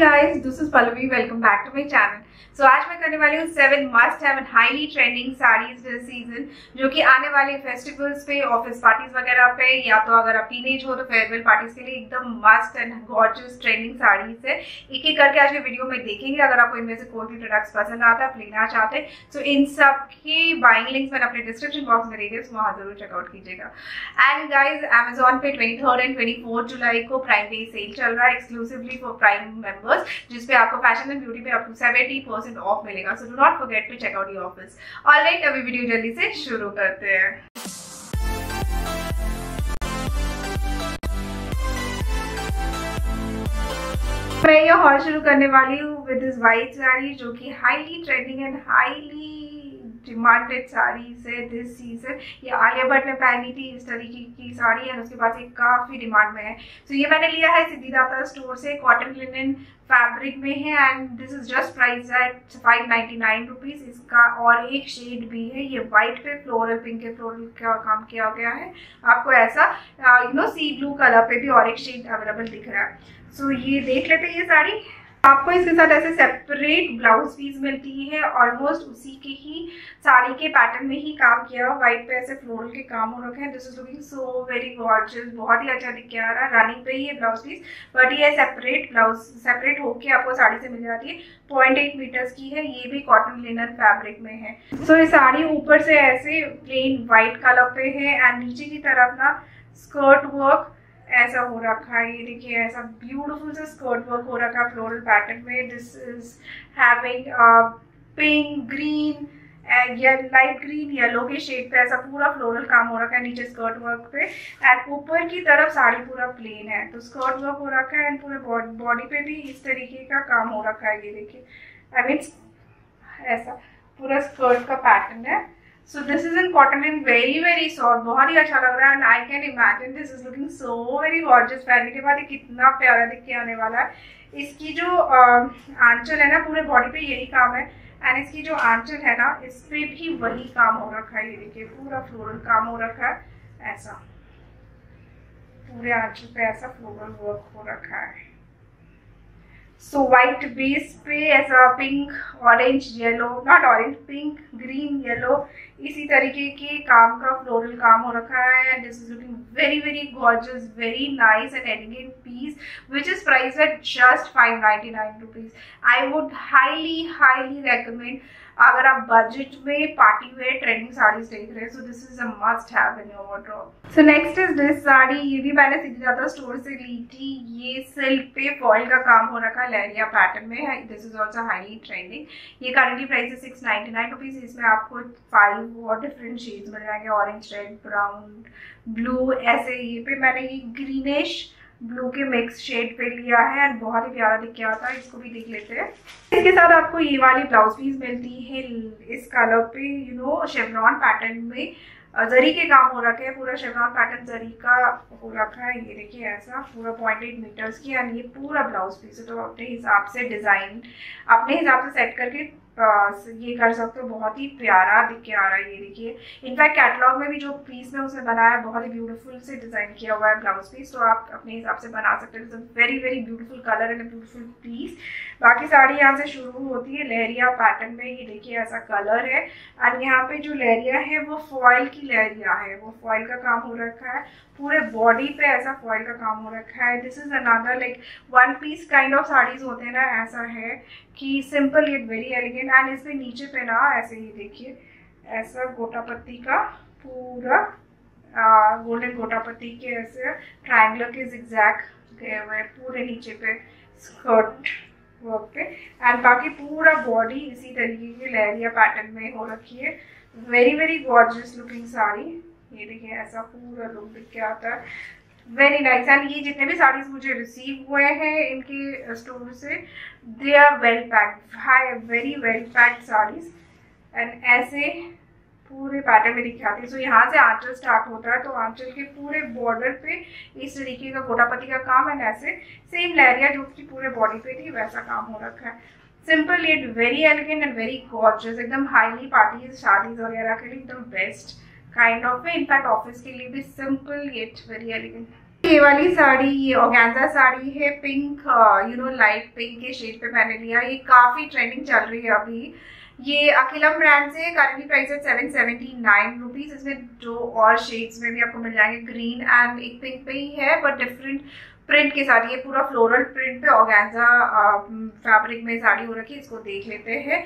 guys, this is Pallavi. Welcome back to my channel. So so, आज मैं करने वाली हूँ seven must have highly trending saris this season जो कि आने वाले फेस्टिवल्स पे ऑफ़िस पार्टीज़ वगैरह पे या तो अगर आप टीनेज हो तो फेयरवेल पार्टीज़ के लिए एकदम must and gorgeous trending saris है एक एक करके आज के वीडियो में देखेंगे अगर आपको इनमें से कोई भी प्रोडक्ट्स पसंद आता है लेना चाहते हैं तो इन सब के बाइंग लिंक्स मैंने अपने डिस्क्रिप्शन बॉक्स में दे दिए वहाँ ज़रूर चेकआउट कीजिएगा एंड गाइज़ अमेजोन पे twenty third and twenty fourth July को प्राइम डे सेल चल रहा है एक्सक्लूसिवली फॉर प्राइम मेंबर्स जिसपे आपको फ़ैशन एंड ब्यूटी पे अप सेवेंटी परसेंट ऑफ़ मिलेगा so do not forget to check out your offers alright अभी वीडियो जल्दी से शुरू करते हैं। मैं ये हॉल शुरू करने वाली हूँ विद दिस वाइट साड़ी जो कि highly trending and highly demanded sari है दिस सीज़न ये आलिया भट्ट ने पहनी थी इस तरीके की साड़ी है उसके बाद ये काफ़ी डिमांड में है. सो so, ये मैंने लिया है सिद्धिदाता स्टोर से कॉटन लिनन फैब्रिक में है and this is just price at five ninety nine rupees इसका और एक शेड भी है. ये वाइट पे फ्लोरल पिंक के फ्लोरल का काम किया गया है. आपको ऐसा you know sea blue colour पे भी और एक शेड अवेलेबल दिख रहा है. सो so, ये देख लेते हैं ये साड़ी. आपको इसके साथ ऐसे सेपरेट ब्लाउज पीस मिलती है ऑलमोस्ट उसी के ही साड़ी के पैटर्न में ही काम किया हुआ व्हाइट पे ऐसे फ्लोरल के काम हो रखे हैं। This is looking so very gorgeous बहुत ही अच्छा दिख रहा है। रनिंग पे ही है ब्लाउज पीस बट ये सेपरेट ब्लाउज सेपरेट होके आपको साड़ी से मिल जाती है। पॉइंट एट मीटर्स की है ये भी कॉटन लिनन फैब्रिक में है। सो so, ये साड़ी ऊपर से ऐसे प्लेन व्हाइट कलर पे है एंड नीचे की तरफ़ ना स्कर्ट वर्क ऐसा हो रखा है, ये देखिए, ऐसा ब्यूटीफुल सा स्कर्ट वर्क हो रखा है फ्लोरल पैटर्न में। This is having pink green या लाइट ग्रीन येलो के शेड पे ऐसा पूरा फ्लोरल काम हो रखा है नीचे स्कर्ट वर्क पे। एंड ऊपर की तरफ़ साड़ी पूरा प्लेन है। तो स्कर्ट वर्क हो रखा है एंड पूरे बॉडी पे भी इस तरीके का काम हो रखा है, ये देखिए। आई मीन ऐसा पूरा स्कर्ट का पैटर्न है। So this is in cotton in very very soft बहुत ही अच्छा लग रहा है and I can imagine this is looking so very gorgeous पहनने के बाद ये कितना प्यारा दिख के आने वाला है। इसकी जो आंचल है ना, पूरे बॉडी पे यही काम है। एंड इसकी जो आंचल है ना, इस पे भी वही काम हो रखा है। ये देखिए, पूरा फ्लोरल काम हो रखा है। ऐसा। पूरे आंचल पे ऐसा फ्लोरल वर्क हो रखा है। सो वाइट बेस पे ऐसा pink orange yellow not orange pink green yellow इसी तरीके के काम का फ्लोरल काम हो रखा है and this is looking very very gorgeous very nice and elegant piece which is price at just five ninety nine rupees I would highly highly recommend अगर आप बजट में पार्टी वेयर ट्रेंडिंग साड़ीज देख रहे हैं so this is a must have in your wardrobe so next is this sari. ये भी मैंने सीधी ज़्यादा स्टोर से ली थी। ये सिल्क पे फॉइल का काम हो रखा है, लहरिया पैटर्न में this is also highly trending ये करंटली प्राइस है सिक्स नाइनटी नाइन रुपीज़ इसमें आपको फाइव और डिफरेंट शेड्स मिल जाएँगे। ऑरेंज रेड ब्राउन ब्लू ऐसे ये पे मैंने ये ग्रीनिश ब्लू के मिक्स शेड पे लिया है एंड बहुत ही प्यारा दिख आता है, इसको भी देख लेते हैं। इसके साथ आपको ये वाली ब्लाउज पीस मिलती है, इस कलर पे यू नो शेवरॉन पैटर्न में। जरी के काम हो रखे हैं, पूरा शेवरॉन पैटर्न जरी का हो रखा है, ये देखिए ऐसा, पूरा पॉइंट एट मीटर्स की एंड ये पूरा ब्लाउज पीस है तो अपने हिसाब से डिज़ाइन अपने हिसाब से सेट करके ये कर सकते हो, बहुत ही प्यारा दिख के आ रहा है ये देखिए। इनफैक्ट कैटलॉग में भी जो पीस में उसने बनाया है, बहुत ही ब्यूटीफुल से डिज़ाइन किया हुआ है ब्लाउज पीस तो आप अपने हिसाब से बना सकते हो। Very very beautiful colour and beautiful piece बाकी साड़ी यहाँ से शुरू होती है, लहरिया पैटर्न में, ये देखिए ऐसा कलर है। एंड यहाँ पे जो लहरिया है, वो फॉइल की लहरिया है, वो फॉइल का काम हो रखा है। पूरे बॉडी पे ऐसा फॉइल का काम हो रखा है। This is another like one piece kind of saris होते हैं ना, ऐसा है कि simple yet very elegant and इसमें नीचे पे ना, ऐसे ही देखिए, ऐसा गोटा पत्ती का पूरा गोल्डन गोटा पत्ती के ऐसे ट्राइंगलर के जिग्जैग गए हुए पूरे नीचे पे स्कर्ट वर्क पे। एंड बाकी पूरा बॉडी इसी तरीके की लहरिया पैटर्न में हो रखी है। Very very gorgeous looking sari. ये देखिए, ऐसा पूरा लुक दिख के आता है। वेरी नाइस एंड ये जितने भी साड़ीज मुझे रिसीव हुए हैं इनके स्टोर से they are well packed high very well packed saris. And ऐसे पूरे पैटर्न में दिखाती है। सो यहाँ से आंचल स्टार्ट होता है तो आंचल के पूरे बॉर्डर पे इस तरीके का गोटापति का काम है ऐसे सेम लहरिया जो कि पूरे बॉडी पे थी, वैसा काम हो रखा है। Simple yet very elegant and very gorgeous एकदम हाईली पार्टीज़ शादीज वगैरह के लिए एकदम बेस्ट काइंड ऑफ़ है इनफैक्ट ऑफ़िस के लिए भी सिंपल येट वेरी एलिगेंट ये वाली साड़ी, ये ऑर्गेन्जा साड़ी है pink you know light pink के शेड पे मैंने लिया। ये काफ़ी ट्रेंडिंग चल रही है अभी। ये अखिलम ब्रांड से करंटली प्राइस है सेवन सेवेंटी नाइन रुपीज़ इसमें दो और शेड्स में भी आपको मिल जाएँगे। ग्रीन एंड एक पिंक पे ही है बट डिफरेंट प्रिंट के साथ ये पूरा फ्लोरल प्रिंट पे ऑर्गेन्जा फैब्रिक में साड़ी हो रखी है, इसको देख लेते हैं।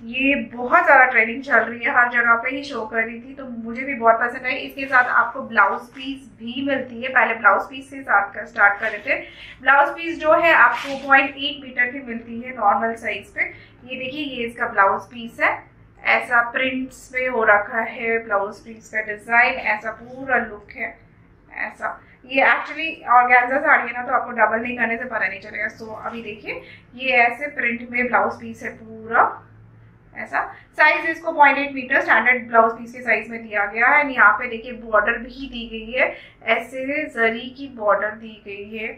ये बहुत ज़्यादा ट्रेंडिंग चल रही है, हर जगह पे ही शो कर रही थी तो मुझे भी बहुत पसंद आई। इसके साथ आपको ब्लाउज पीस भी मिलती है। पहले ब्लाउज पीस से साथ कर स्टार्ट कर रहे थे। ब्लाउज पीस जो है, आपको पॉइंट एट मीटर की मिलती है नॉर्मल साइज़ पे। ये देखिए, ये इसका ब्लाउज पीस है। ऐसा प्रिंट्स में हो रखा है ब्लाउज पीस का डिज़ाइन ऐसा पूरा लुक है। ऐसा। ये एक्चुअली ऑर्गेन्जा साड़ी है ना तो आपको डबल नहीं करने से पता नहीं चलेगा। सो अभी देखिए, ये ऐसे प्रिंट में ब्लाउज पीस है पूरा। ऐसा। साइज़ इसको point eight metre standard blouse piece के साइज़ में दिया गया है। एंड यहाँ पे देखिए बॉर्डर भी दी गई है। ऐसे जरी की बॉर्डर दी गई है।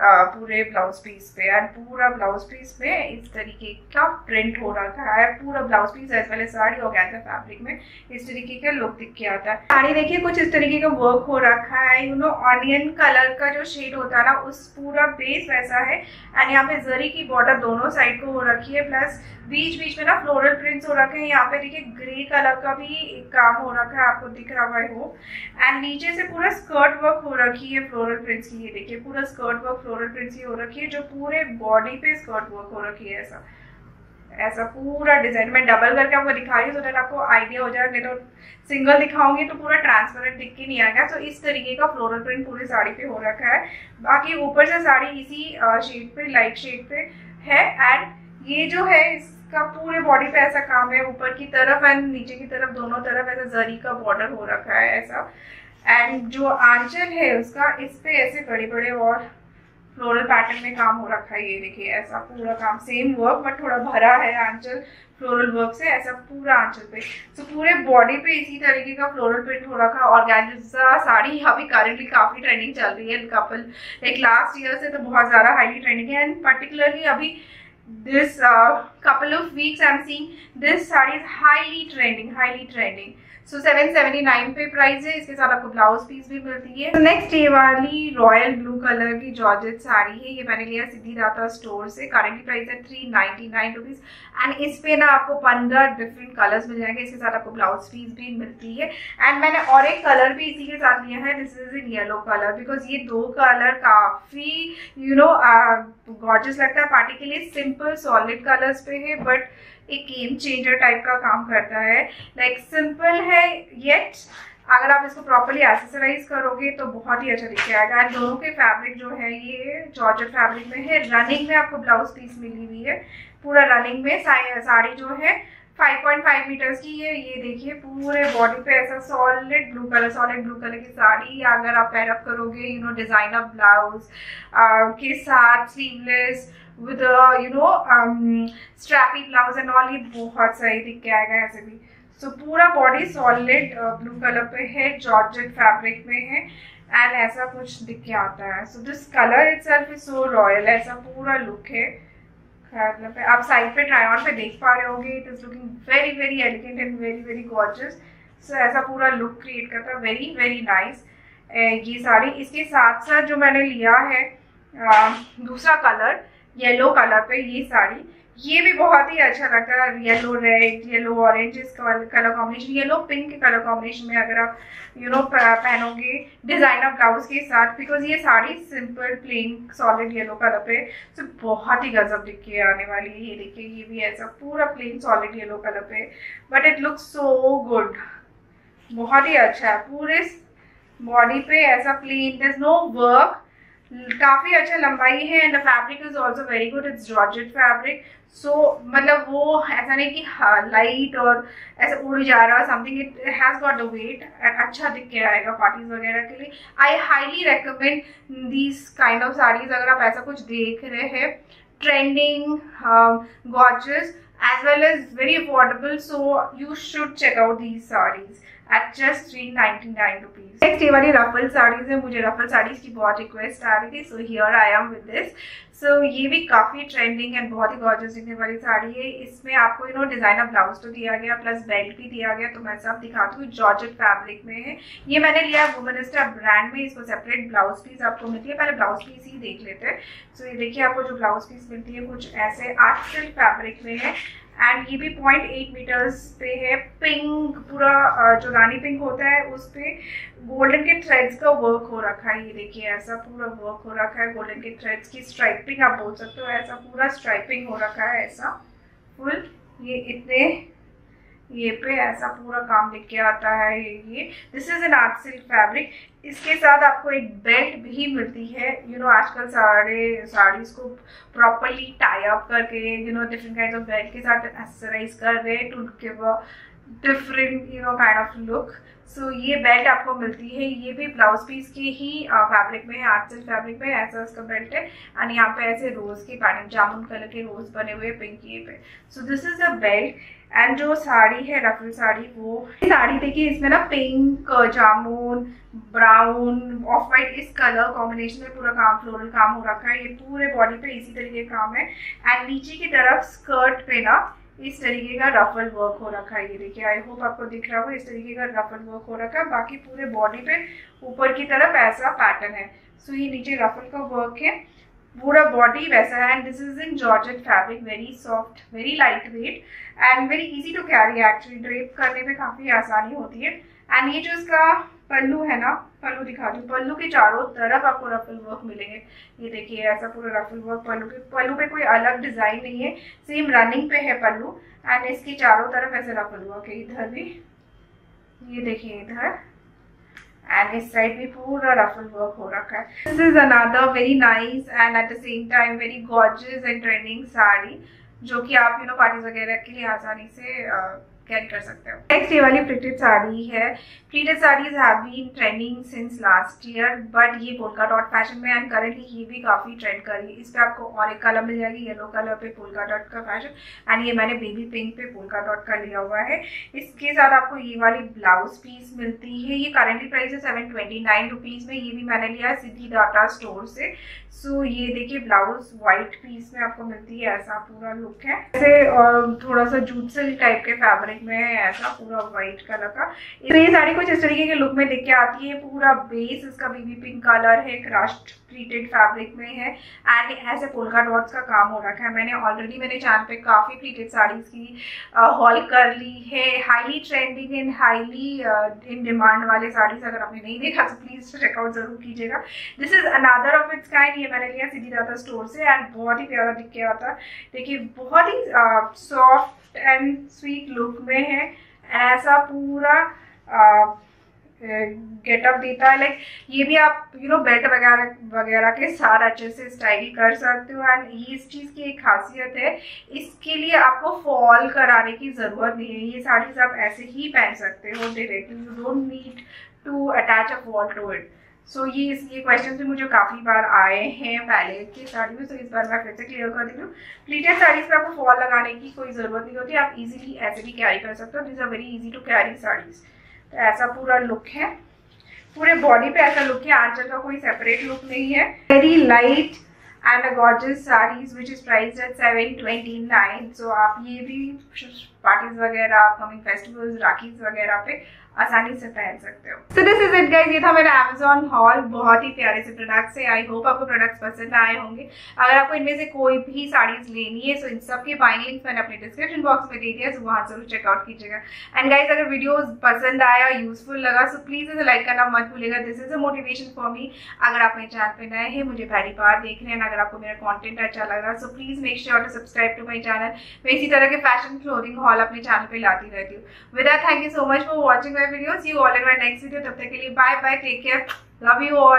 पूरे ब्लाउज पीस पे एंड पूरा ब्लाउज पीस में इस तरीके का प्रिंट हो रखा है। पूरा blouse piece as well sari और गैसा फैब्रिक में इस तरीके का लुक दिख के आता है। साड़ी देखिए, कुछ इस तरीके का वर्क हो रखा है। यू नो ऑनियन कलर का जो शेड होता है ना, उस पूरा बेस वैसा है। एंड यहाँ पे जरी की बॉर्डर दोनों साइड को हो रखी है। प्लस बीच बीच में ना फ्लोरल प्रिंट्स हो रखे हैं। यहाँ पे देखिए ग्रे कलर का भी काम हो रखा है। आपको दिख रहा है हो एंड नीचे से पूरा स्कर्ट वर्क हो रखी है फ्लोरल प्रिंट्स की ये देखिए, पूरा स्कर्ट वर्क फ्लोरल प्रिंट्स की हो रखी है, जो पूरे बॉडी पे स्कर्ट वर्क हो रखी है ऐसा। ऐसा पूरा डिज़ाइन मैं डबल करके आपको दिखा रही हूँ सो आपको आइडिया हो जाए। नहीं तो सिंगल दिखाऊँगी तो पूरा ट्रांसपेरेंट दिख के नहीं आएगा। तो इस तरीके का फ्लोरल प्रिंट पूरी साड़ी पे हो रखा है। बाकी ऊपर से साड़ी इसी शेड पे लाइट शेड पे है। एंड ये जो है, इसका पूरे बॉडी पे ऐसा काम है। ऊपर की तरफ़ एंड नीचे की तरफ़, दोनों तरफ़ ऐसा जरी का बॉर्डर हो रखा है ऐसा। एंड जो आंचल है उसका, इस पे ऐसे बड़े बड़े और फ्लोरल पैटर्न में काम हो रखा है, ये देखिए, ऐसा पूरा काम सेम वर्क बट थोड़ा भरा है आंचल फ्लोरल वर्क से, ऐसा पूरा आंचल पे। तो पूरे बॉडी पे इसी तरीके का फ्लोरल प्रिंट हो रखा है साड़ी अभी करेंटली काफ़ी ट्रेंडिंग चल रही है कपल एक लास्ट ईयर से तो बहुत ज़्यादा हाईली ट्रेंडिंग है। एंड पर्टिकुलरली अभी this couple of weeks I am seeing this sari is highly trending highly trending so seven seventy nine पे प्राइस है, इसके साथ आपको ब्लाउज पीस भी मिलती है। तो नेक्स्ट ये वाली रॉयल ब्लू कलर की जॉर्जेट साड़ी है, ये मैंने लिया सिद्धि दाता स्टोर से करेंटली प्राइस है three ninety nine rupees and इस पे ना आपको पंद्रह डिफरेंट कलर्स मिल जाएँगे, इसके साथ आपको ब्लाउज पीस भी मिलती है। एंड मैंने और एक कलर भी इसी के साथ लिया है this is in yellow colour because ये दो कलर काफ़ी यू नो गॉर्जस लगता है। पार्टी के लिए सिंपल सॉलिड कलर्स पे है बट एक गेम चेंजर टाइप का काम करता है। लाइक सिंपल है येट अगर आप इसको प्रॉपरली एसेसराइज करोगे तो बहुत ही अच्छा दिख आएगा एंड दोनों के फैब्रिक जो है, ये जॉर्जेट फैब्रिक में है। रनिंग में आपको ब्लाउज पीस मिली हुई है। पूरा रनिंग में साड़ी जो है 5.5 मीटर्स की है। ये देखिए, पूरे बॉडी पे ऐसा solid blue colour solid blue colour की साड़ी अगर आप पैरअप करोगे you know design designer blouse के साथ sleeveless with you know strappy blouse and all ये बहुत सही दिख के आएगा ऐसे भी। सो so, पूरा बॉडी सॉलिड ब्लू कलर पे है जॉर्जेट फैब्रिक में है एंड ऐसा कुछ दिख के आता है। So this colour itself is so royal ऐसा पूरा लुक है। पे आप साइड पे ट्राई ऑन पे देख पा रहे होंगे it is looking very very elegant and very very gorgeous so ऐसा पूरा लुक क्रिएट करता है वेरी वेरी नाइस ये साड़ी इसके साथ साथ जो मैंने लिया है दूसरा कलर येलो कलर पे ये साड़ी। ये भी बहुत ही अच्छा लगता है। येलो, रेड, येलो ऑरेंज इस colour combination yellow pink colour combination में अगर आप यू नो पहनोगे डिज़ाइनर ब्लाउज के साथ बिकॉज़ ये sari simple plain solid yellow colour पे तो बहुत ही गजब दिख के आने वाली है। ये देखिए, ये भी ऐसा पूरा प्लेन सॉलिड येलो कलर पे। But it look so good बहुत ही अच्छा है। पूरे बॉडी पे ऐसा प्लेन दर नो वर्क काफ़ी अच्छा लंबाई है and the fabric is also very good it's georgette fabric so मतलब वो ऐसा नहीं कि लाइट और ऐसे उड़ जा रहा something it has got the weight and अच्छा दिख के आएगा पार्टीज़ वगैरह के लिए. I highly recommend these kind of saris अगर आप ऐसा कुछ देख रहे हैं. Trending gorgeous as well as very affordable so you should check out these sarees. At just three ninety nine rupees next ये वाली रफल साड़ीज है मुझे रफल साड़ीज की बहुत रिक्वेस्ट आ रही थी so here I am with this so ये भी काफ़ी ट्रेंडिंग एंड बहुत ही गॉर्जस दिखने वाली साड़ी है। इसमें आपको यू नो डिज़ाइनर ब्लाउज तो दिया गया प्लस बेल्ट भी दिया गया तो मैं सब दिखाती हूँ जॉर्जेट फैब्रिक में है। ये मैंने लिया वुमनिस्टर ब्रांड में इसको सेपरेट ब्लाउज पीस आपको मिलती है पहले ब्लाउज पीस ही देख लेते हैं। सो so, ये देखिए आपको जो ब्लाउज पीस मिलती है कुछ ऐसे आर्ट फैब्रिक में है। एंड ये भी पॉइंट एट मीटर्स पे है। पिंक पूरा जो रानी पिंक होता है, उस पर गोल्डन के थ्रेड्स का वर्क हो रखा है। ये देखिए, ऐसा पूरा वर्क हो रखा है। गोल्डन के थ्रेड्स की स्ट्राइपिंग आप बोल सकते हो। ऐसा पूरा स्ट्राइपिंग हो रखा है, ऐसा। फुल ये इतने ये पे ऐसा पूरा काम लिख के आता है ये ये। This is an art silk fabric इसके साथ आपको एक बेल्ट भी मिलती है। यू you नो know, आजकल सारे साड़ीज को प्रॉपरली टाई अप करके you know different kind of belt के साथ एक्सरसाइज कर रहे हैं to give a different you know kind of look so so, ये बेल्ट आपको मिलती है। ये भी ब्लाउज पीस के ही फैब्रिक में है आर्ट सिल्क फैब्रिक में ऐसा उसका बेल्ट है। एंड यहाँ पे ऐसे रोज के पैटर्न जामुन कलर के रोज बने हुए पिंक ये पे। So this is a belt and जो साड़ी है रफल साड़ी वो साड़ी देखिए इसमें ना पिंक जामुन ब्राउन ऑफ़ वाइट इस कलर कॉम्बिनेशन में पूरा काम फ्लोरल काम हो रखा है। ये पूरे बॉडी पे इसी तरीके का काम है। एंड नीचे की तरफ़ स्कर्ट पे ना इस तरीके का रफल वर्क हो रखा है, ये देखिए आई होप आपको दिख रहा हो इस तरीके का रफल वर्क हो रखा है। बाकी पूरे बॉडी पे ऊपर की तरफ़ ऐसा पैटर्न है। सो ये नीचे रफल का वर्क है। पूरा बॉडी वैसा है and this is in georgette fabric very soft very light weight and very easy to carry actually drape करने में काफ़ी आसानी होती है। एंड ये जो इसका पल्लू है ना पल्लू दिखा दूँ पल्लू के चारों तरफ़ आपको रफल वर्क मिलेंगे। ये देखिए ऐसा पूरा रफल वर्क पल्लू के पल्लू पे कोई अलग डिज़ाइन नहीं है। सेम रनिंग पे है पल्लू। एंड इसके चारों तरफ़ ऐसे रफल वर्क है। इधर भी ये देखिए इधर। एंड इस साइड भी पूरा रफल वर्क हो रखा है। This is another very nice and at the same time very gorgeous and trending sari जो कि आप यू नो पार्टीज़ वगैरह के लिए आसानी से uh, कैरी कर सकते हो। नेक्स्ट ये वाली प्रिंटेड साड़ी है। Printed saris have been trending since last year but ये पोलका डॉट फ़ैशन में एंड करेंटली ये भी काफ़ी ट्रेंड कर रही है। इस पर आपको और एक कलर मिल जाएगी येलो कलर पे पोलका डॉट का फ़ैशन एंड ये मैंने बेबी पिंक पे पोलका डॉट का लिया हुआ है। इसके साथ आपको ये वाली ब्लाउज पीस मिलती है। ये करेंटली प्राइस है सेवन ट्वेंटी नाइन रुपीज़ में। ये भी मैंने लिया है सिटी डाटा स्टोर से। सो ये देखिए ब्लाउज व्हाइट पीस में आपको मिलती है। ऐसा पूरा लुक है। ऐसे थोड़ा सा जूट सिल्क टाइप के फैब्रिक में है ऐसा पूरा व्हाइट कलर का तो ये साड़ी कुछ इस तरीके के लुक में दिख के आती है। पूरा बेस इसका बेबी पिंक कलर है। क्रस्ट प्रीटेड फैब्रिक में है। एंड ऐसे पोलका डॉट्स का काम हो रखा है। मैंने ऑलरेडी मेरे चैनल पे काफ़ी प्रीटेड साड़ीज की हॉल कर ली है। Highly trending and highly in demand वाले साड़ीज अगर आपने नहीं देखा तो प्लीज़ चेकआउट ज़रूर कीजिएगा। This is another of its kind ये मैंने लिया सीधी दाता स्टोर से। एंड बहुत ही प्यारा दिख के आता देखिए, बहुत ही सॉफ्ट एंड स्वीट लुक में है। ऐसा पूरा गेटअप देता है। लाइक ये भी आप यू नो बेल्ट वगैरह वगैरह के साथ अच्छे से स्टाइल कर सकते हो। एंड ये इस चीज़ की एक खासियत है, इसके लिए आपको फॉल कराने की ज़रूरत नहीं है। ये साड़ीज आप ऐसे ही पहन सकते हो। Directly you don't need to attach a fall to it so ये ये क्वेश्चन भी मुझे काफ़ी बार आए हैं पहले की साड़ी में तो इस बार मैं फिर से क्लियर कर दी हूँ। प्लीटेड साड़ीज पे आपको फॉल लगाने की कोई ज़रूरत नहीं होती, आप इजीली ऐसे भी कैरी कर सकते हो। This are very easy to carry saris तो ऐसा पूरा लुक है। पूरे बॉडी पे ऐसा लुक है आंचल का कोई सेपरेट लुक नहीं है। Very light and a gorgeous saris which is price at seven twenty nine so आप ये भी पार्टीज़ वगैरह अपकमिंग फेस्टिवल्स राखीज वगैरह पे आसानी से पहन सकते हो। So this is it guys ये था मेरा अमेजोन हॉल बहुत ही प्यारे से प्रोडक्ट्स है। आई होप आपको प्रोडक्ट्स पसंद आए होंगे। अगर आपको इनमें से कोई भी साड़ीज लेनी है सो इन सब के बाइंग लिंक्स मैंने अपने डिस्क्रिप्शन बॉक्स में दे दिया सो वहाँ ज़रूर चेकआउट कीजिएगा। एंड गाइज़ अगर वीडियो पसंद आया यूजफुल लगा सो प्लीज़ इसे लाइक करना मत भूलेगा this is a motivation for me अगर आप मेरे चैनल पर नए हैं, मुझे पहली बार देख रहे हैं, अगर आपको मेरा कॉन्टेंट अच्छा लग रहा है so please make sure to subscribe to my channel मैं इसी तरह के फ़ैशन क्लोथिंग हॉल अपने चैनल पर लाती रहती हूँ। विदा thank you so much for watching my video. See you all in my next video तब तक के लिए bye bye take care love you all